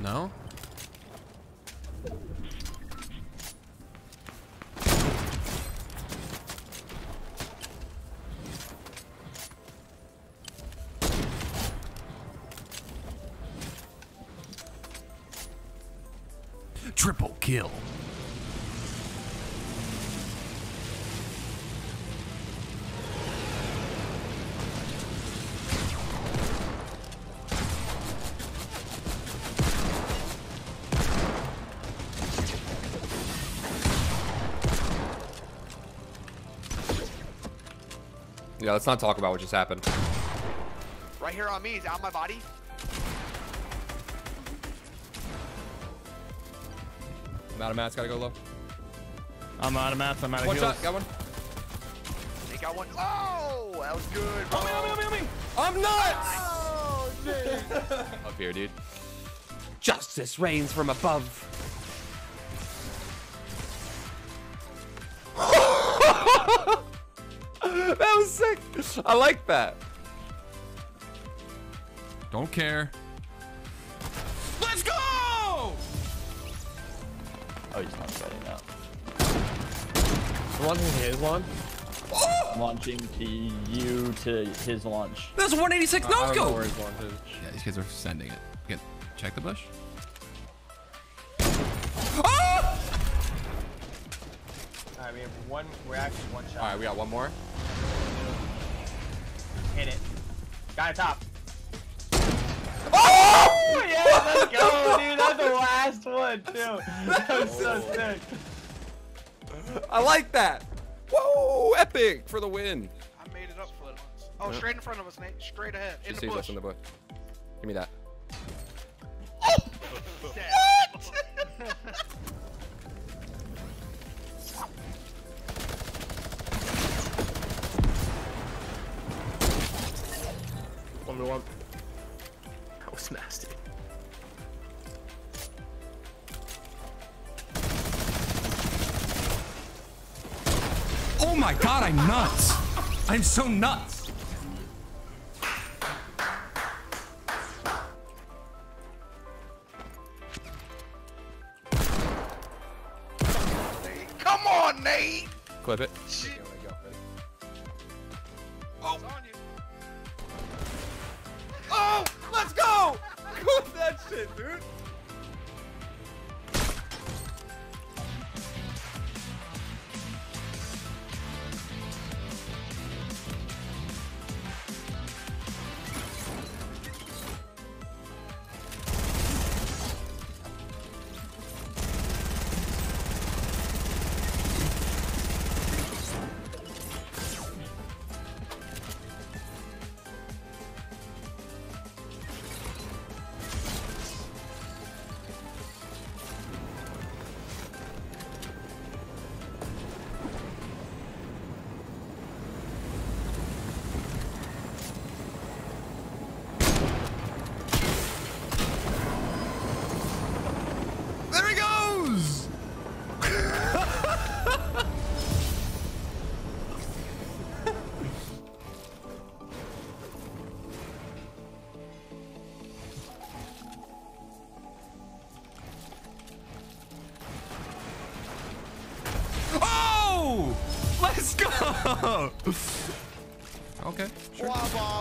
No? Triple kill. Yeah, let's not talk about what just happened. Right here on me. He's out my body. I'm out of mats, gotta go low. I'm out of mats. I'm out of One heals. shot, got one. They got one. Oh, that was good. Bro. I'm nuts! Oh, shit. Up here, dude. Justice reigns from above. that was sick. I like that. Don't care. Let's go! Oh, he's not setting up. Launching his one. Oh! Launching to you to his launch. That's 186 I no don't know scope. where his launch is. Yeah, these kids are sending it. Get check the bush. Ah! Alright, we have one. We're actually one shot. All right, we got one more. Hit it. Guy top. Oh! oh yeah, let's go, dude. That's the last one too. That was so oh. sick. I like that. Whoa, epic for the win. I made it up for it. Oh, straight in front of us, Nate. Straight ahead. She In the sees bush. us in the bush. Give me that. Oh my god, I'm nuts. I'm so nuts. Come on, Nate. Clip it. Oh. Oh, let's go. Clip that shit, dude. Okay, sure.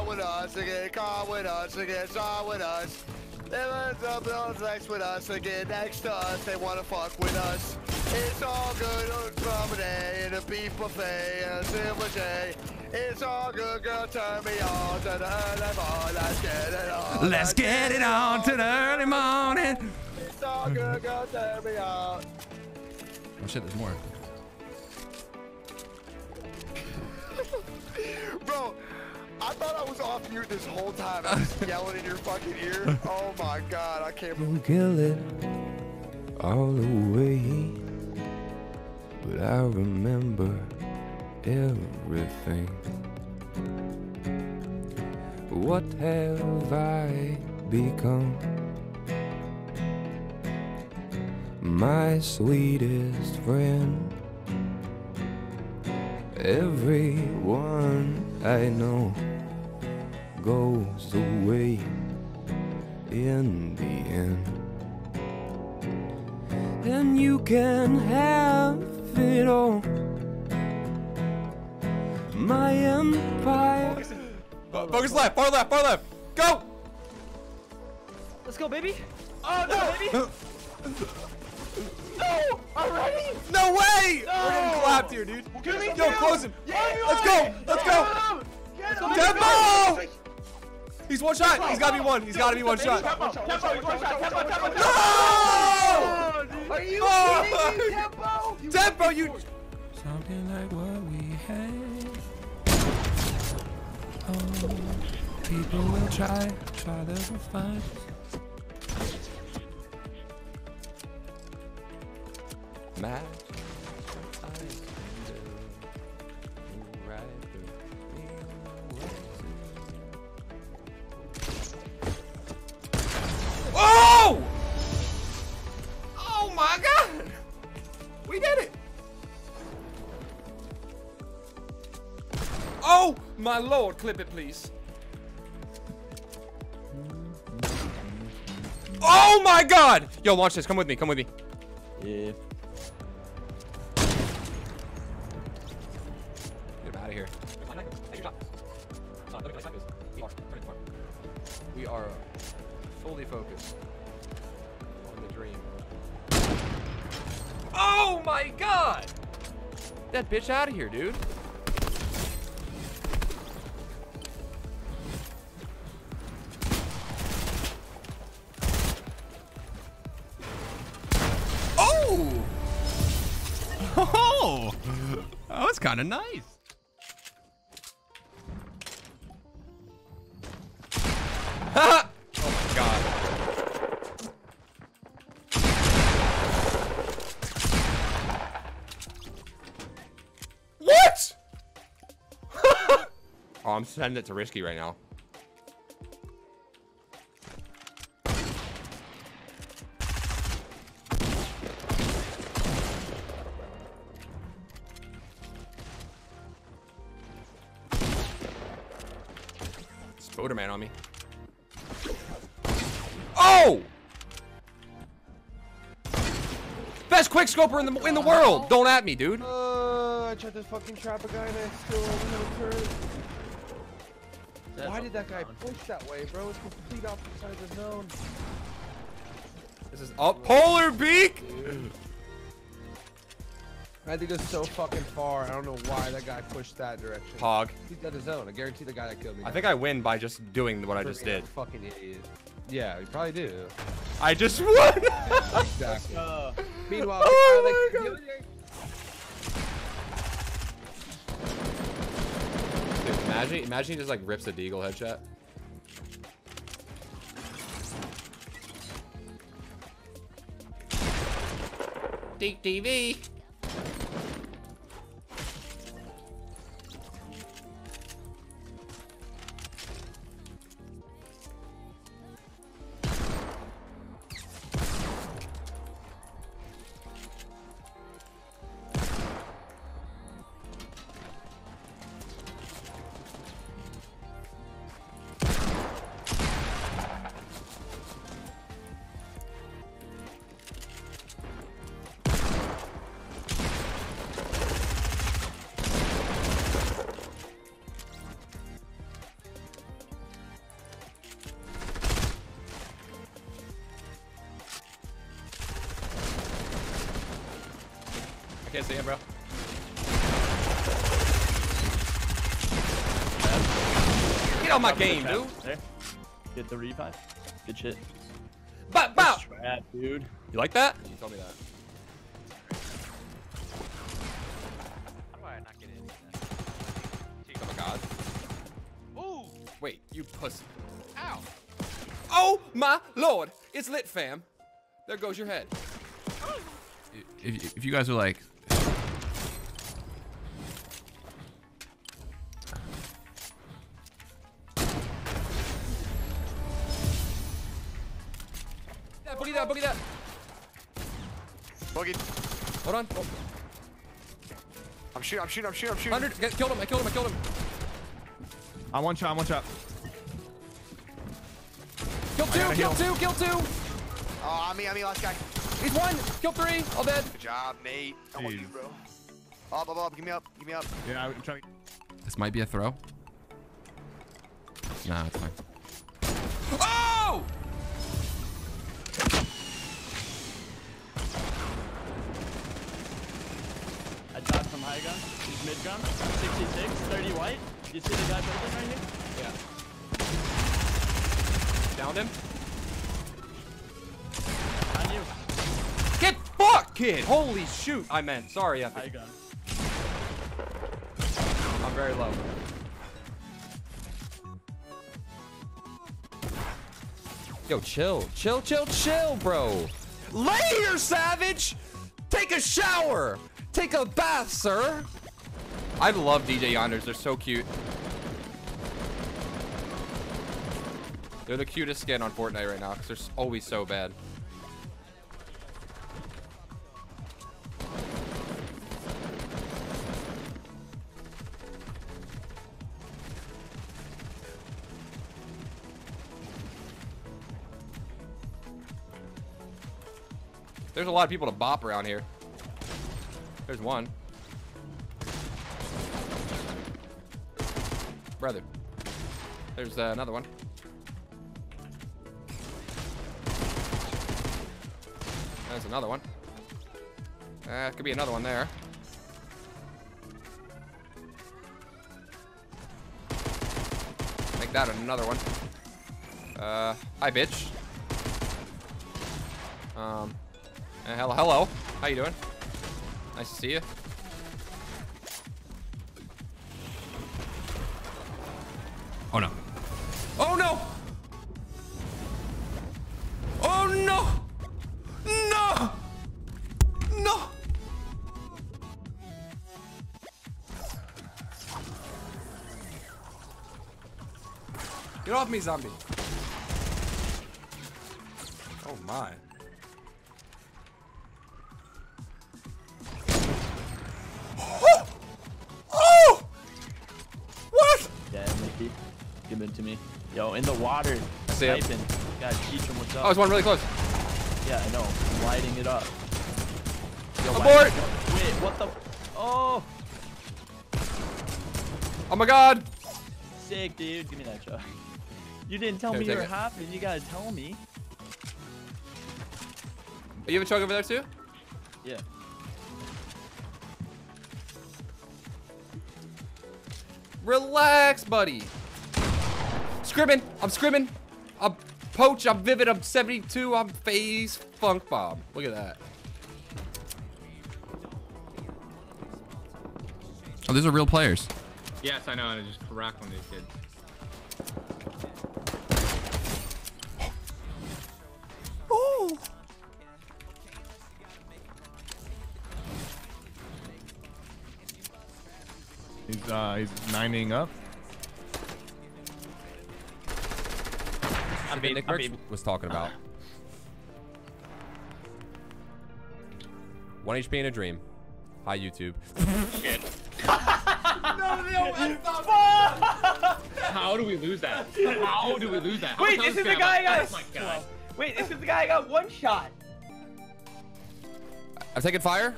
With us again. Come with us again. Saw with us. They want to build next with us again. Next to us, they want to fuck with us. It's all good on and a beef buffet and a silver J. It's all good, girl. Turn me on to the early morning. Let's get it on. Let's get it on to the early morning. It's all good, girl. Turn me on. Oh shit, there's more. Bro, I thought I was off mute this whole time. I was yelling in your fucking ear. Oh my god, I can't believe kill it all away. But I remember everything. What have I become? My sweetest friend. Everyone I know goes away in the end. and you can have it all. My empire. Uh, Focus left, far left, far left. Go! Let's go, baby. Oh no, baby. no, already? No way! No! We're getting clapped here, dude. Give me Yo, two. close him. Yeah, Let's go, let's go. Get him. Tempo! He's one shot. He's gotta be one. He's gotta be one shot. Tempo, tempo, one shot, tempo, tempo, tempo. No! Are you Oh! kidding me, Tempo? You Tempo, you. Something like what we had. Oh, people will try, try to find. Match. Oh! Oh my god! We did it! Oh my lord, clip it please. Oh my god! Yo, launch this. Come with me. Come with me. Yeah. We are fully focused on the dream. Oh my god! That bitch out of here, dude. Oh! Oh! That was kind of nice. Oh my god. What? oh, I'm sending it to risky right now. Spoderman on me. Oh! Best quick scoper in the in the world. Don't at me, dude. Uh, I tried to fucking trap a guy and I still over the turret. Why did that guy push that way, bro? It's complete opposite side of the zone. This is up Polar Peak. I had to go so fucking far. I don't know why that guy pushed that direction. Hog. He's out of zone. I guarantee the guy that killed me. I think I win by just doing what I just did. Fucking idiot. Yeah, you probably do. I just won. Exactly. Uh, Meanwhile, Oh my that- the Dude, imagine, imagine he just like rips a deagle headshot. Deep TV. Can't see him, bro. Get on my game, dude. There. Get the revive. Good shit. Bow, bow. Trap, dude. You like that? You told me that. How do I not get in? Oh my god. Ooh! Wait, you pussy. Ow! Oh my lord. It's lit, fam. There goes your head. If, if you guys are like, boogie that, boogie that. Boogie. Hold on. Oh, I'm shooting, I'm shooting, I'm shooting, I'm shooting. 100. Get, killed him. I killed him. I killed him. I one shot, one shot. Kill two, kill heal. two, kill two. Oh, on me, on me, last guy. He's one. Kill three. All dead. Good job, mate. I want you, bro. Up, up, up. Give me up. Give me up. Yeah, I'm trying to. This might be a throw. Nah, it's fine. Oh! High gun. He's mid gun. 66, 30 white. You see the guy building right here? Yeah. Downed him. On you. Get fucked, kid. Holy shoot. I meant. Sorry, High Epic. gun. I'm very low. Yo, chill. Chill, chill, chill, bro. Lay Later, Savage! Take a shower! Take a bath, sir! I love DJ Yonders. They're so cute. They're the cutest skin on Fortnite right now because they're always so bad. There's a lot of people to bop around here. There's one. Brother. There's uh, another one. There's another one. Uh, could be another one there. Make that another one. Uh, hi, bitch. Um, uh, hello, hello. How you doing? Nice to see you. Oh no. Oh no! Oh no! No! No! Get off me, zombie. Oh my. Give it to me. Yo, in the water. see him. Gotta teach him what's Oh, up. there's one really close. yeah, I know. I'm lighting it up. Yo, Abort! Wait, what the? Oh, Oh my god! sick, dude. Give me that shot. You didn't tell Here, me you were it. hopping. You gotta tell me. You have a chug over there too? Yeah. Relax, buddy. Scribbing. I'm scribbing. I'm poach. I'm vivid. I'm 72. I'm phase funk bomb. Look at that. Oh, these are real players. Yes, I know, and I just cracked one of these kids. He's uh he's nining up. I'm That beat. Nick I'm Merckx was talking about. One HP in a dream. Hi, YouTube. How do we lose that? How do we lose that? Wait, this is the guy I got. Oh my god. Wait, this is the guy I got one shot. I'm taking fire.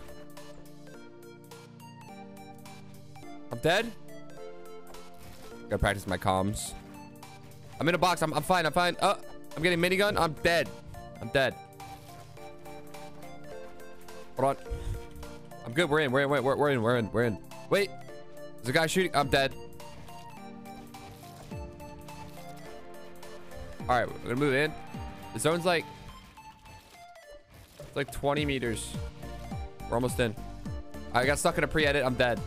I'm dead. Gotta practice my comms. I'm in a box. I'm, I'm fine. I'm fine. Uh, I'm getting minigun. I'm dead. I'm dead. Hold on. I'm good. We're in. We're in. We're, we're in. We're in. We're in. Wait. There's a guy shooting. I'm dead. All right. We're gonna move in. The zone's like it's like 20 meters. We're almost in. I got stuck in a pre-edit. I'm dead.